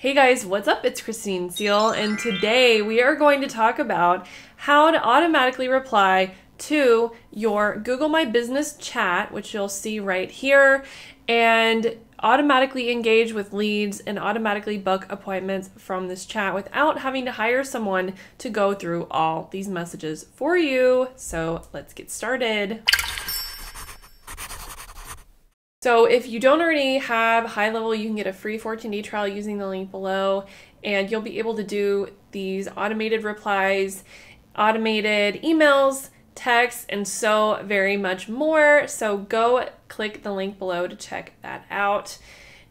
Hey guys, what's up? It's Christine Seal, and today we are going to talk about how to automatically reply to your Google My Business chat, which you'll see right here, and automatically engage with leads and automatically book appointments from this chat without having to hire someone to go through all these messages for you. So let's get started. So if you don't already have high level, you can get a free 14 day trial using the link below, and you'll be able to do these automated replies, automated emails, texts, and so very much more. So go click the link below to check that out.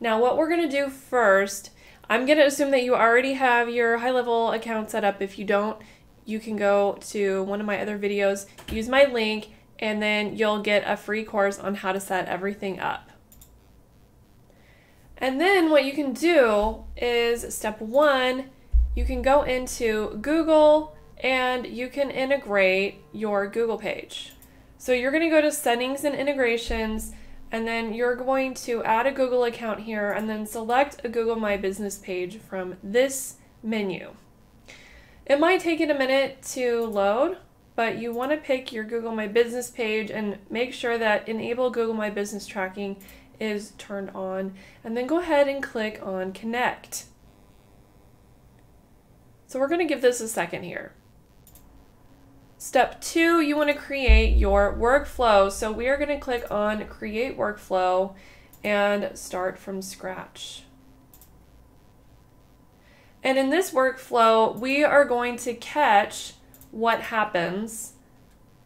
Now, what we're gonna do first, I'm gonna assume that you already have your high level account set up. If you don't, you can go to one of my other videos, use my link, and then you'll get a free course on how to set everything up. And then what you can do is step one, you can go into Google and you can integrate your Google page. So you're going to go to settings and integrations and then you're going to add a Google account here and then select a Google My Business page from this menu. It might take it a minute to load, but you want to pick your Google My Business page and make sure that Enable Google My Business Tracking is turned on. And then go ahead and click on Connect. So we're going to give this a second here. Step two, you want to create your workflow. So we are going to click on Create Workflow and start from scratch. And in this workflow, we are going to catch what happens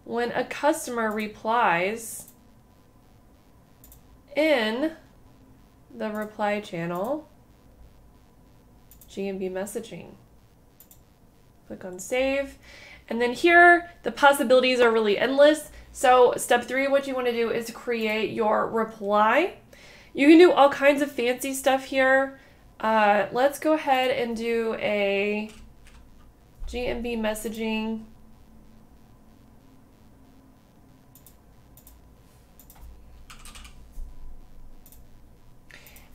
when a customer replies in the reply channel GMB messaging. Click on save. And then here, the possibilities are really endless. So step three, what you want to do is create your reply. You can do all kinds of fancy stuff here. Uh, let's go ahead and do a GMB messaging.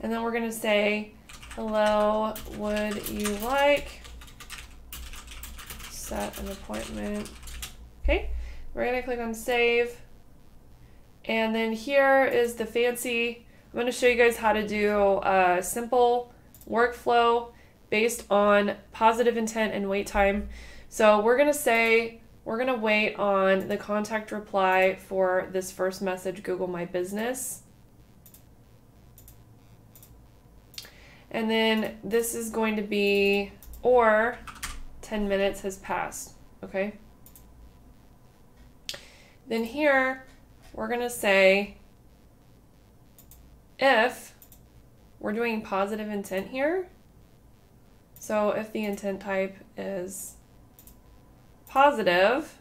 And then we're going to say, hello, would you like set an appointment? Okay, we're going to click on save. And then here is the fancy, I'm going to show you guys how to do a simple workflow based on positive intent and wait time. So we're going to say we're going to wait on the contact reply for this first message, Google My Business. And then this is going to be, or 10 minutes has passed, okay? Then here, we're going to say if we're doing positive intent here, so if the intent type is positive,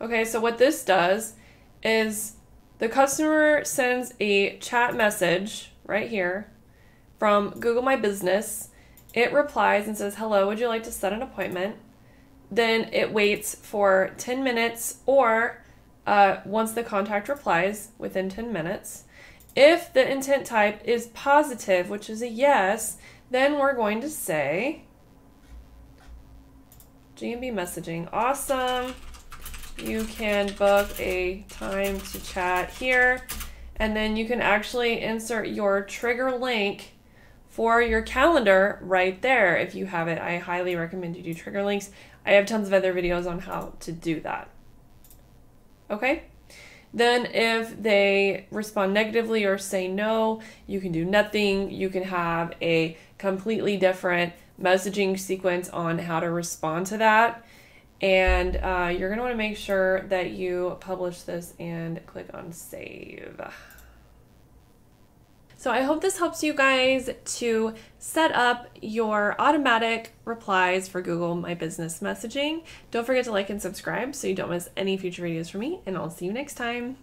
okay, so what this does is the customer sends a chat message right here from Google My Business. It replies and says, Hello, would you like to set an appointment? Then it waits for 10 minutes or uh, once the contact replies within 10 minutes. If the intent type is positive, which is a yes, then we're going to say GMB messaging. Awesome. You can book a time to chat here. And then you can actually insert your trigger link for your calendar right there if you have it. I highly recommend you do trigger links. I have tons of other videos on how to do that. Okay? Then if they respond negatively or say no, you can do nothing. You can have a completely different messaging sequence on how to respond to that. And uh, you're going to want to make sure that you publish this and click on save. So I hope this helps you guys to set up your automatic replies for Google My Business messaging. Don't forget to like and subscribe so you don't miss any future videos from me, and I'll see you next time.